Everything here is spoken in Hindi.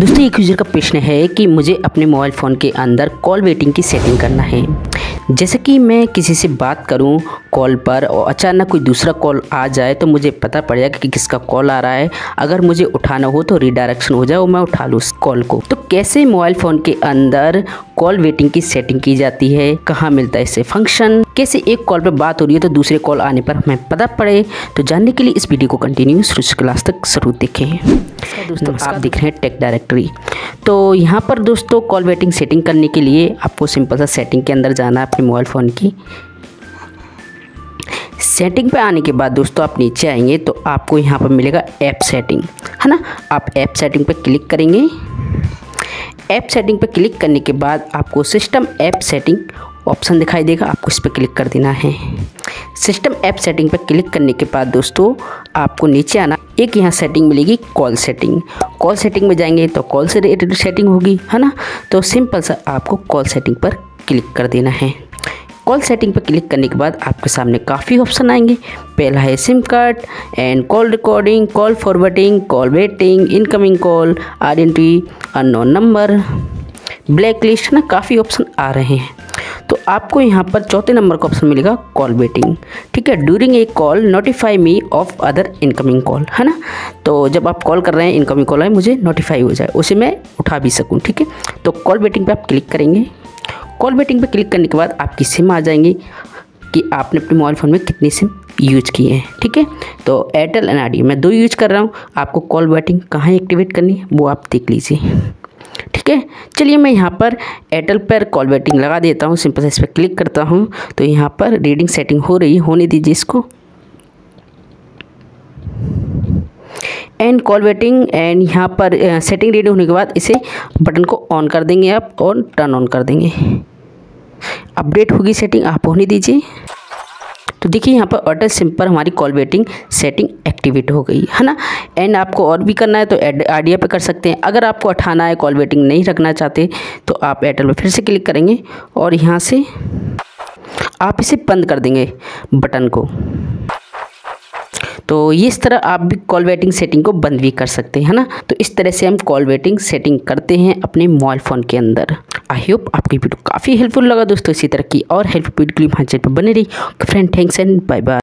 दोस्तों एक यूज़र का प्रश्न है कि मुझे अपने मोबाइल फ़ोन के अंदर कॉल वेटिंग की सेटिंग करना है। जैसे कि मैं किसी से बात करूँ कॉल पर और अचानक कोई दूसरा कॉल आ जाए तो मुझे पता पड़ जाए कि किसका कॉल आ रहा है। अगर मुझे उठाना हो तो रिडायरेक्शन हो जाए और मैं उठा लूँ उस कॉल को। तो कैसे मोबाइल फ़ोन के अंदर कॉल वेटिंग की सेटिंग की जाती है? कहाँ मिलता है इससे फ़ंक्शन कैसे एक कॉल पर बात हो रही है तो दूसरे कॉल आने पर हमें पता पड़े? तो जानने के लिए इस वीडियो को कंटिन्यू शुरू क्लास तक ज़रूर देखें। दोस्तों आप देख रहे हैं टेक डायरेक्टरी तो यहाँ पर दोस्तों कॉल वेटिंग सेटिंग करने के लिए आपको सिंपल सा सेटिंग के अंदर जाना है अपने मोबाइल फ़ोन की। सेटिंग पे आने के बाद दोस्तों आप नीचे आएँगे तो आपको यहाँ पर मिलेगा ऐप सेटिंग है ना? आप ऐप सेटिंग पर क्लिक करेंगे। ऐप सेटिंग पर क्लिक करने के बाद आपको सिस्टम ऐप सेटिंग ऑप्शन दिखाई देगा, आपको इस पर क्लिक कर देना है। सिस्टम ऐप सेटिंग पर क्लिक करने के बाद दोस्तों, आपको नीचे आना, एक यहाँ सेटिंग मिलेगी, कॉल सेटिंग। कॉल सेटिंग में जाएँगे तो कॉल से रिलेटेड सेटिंग होगी, है ना? तो सिंपल सा आपको कॉल सेटिंग पर क्लिक कर देना है। कॉल सेटिंग पर क्लिक करने के बाद आपके सामने काफ़ी ऑप्शन आएँगे। पहला है SIM card, and call recording, call forwarding, call waiting, incoming call, identity, unknown number black list ना? काफ़ी ऑप्शन आ रहे हैं। तो आपको यहाँ पर चौथे नंबर का ऑप्शन मिलेगा कॉल वेटिंग ठीक है during a call notify me of other incoming call है ना? तो जब आप कॉल कर रहे हैं इनकमिंग कॉल है मुझे नोटिफाई हो जाए, उसे मैं उठा भी सकूँ, ठीक है? तो कॉल वेटिंग पर आप क्लिक करेंगे। कॉल वेटिंग पर क्लिक करने के बाद आपकी सिम आ जाएँगी कि आपने अपने मोबाइल फ़ोन में कितनी सिम यूज़ किए हैं, ठीक है? तो एयरटेल एन मैं दो यूज़ कर रहा हूँ, आपको कॉल वेटिंग कहाँ एक्टिवेट करनी है, वो आप देख लीजिए। ठीक है? चलिए मैं यहाँ पर एयरटेल पर कॉल वेटिंग लगा देता हूँ। सिंपल से इस पर क्लिक करता हूँ। तो यहाँ पर रीडिंग सेटिंग हो रही होने दीजिए इसको। एंड कॉल वेटिंग एंड यहाँ पर सेटिंग रेडी होने के बाद इसे बटन को ऑन कर देंगे आप और टर्न ऑन कर देंगे। अपडेट होगी सेटिंग आप होने दीजिए। तो देखिए यहाँ पर एयरटेल सिम पर हमारी कॉल वेटिंग सेटिंग एक्टिवेट हो गई, है ना? एंड आपको और भी करना है तो आइडिया पे कर सकते हैं। अगर आपको उठाना है कॉल वेटिंग नहीं रखना चाहते तो आप एयरटेल पर फिर से क्लिक करेंगे और यहाँ से आप इसे बंद कर देंगे बटन को। तो इस तरह आप भी कॉल वेटिंग सेटिंग को बंद भी कर सकते हैं ना? तो इस तरह से हम कॉल वेटिंग सेटिंग करते हैं अपने मोबाइल फ़ोन के अंदर। आई होप आपकी वीडियो काफ़ी हेल्पफुल लगा दोस्तों। इसी तरह की और हेल्पफुल वीडियो के लिए हमारे चैनल पर बने रही friend thanks and bye bye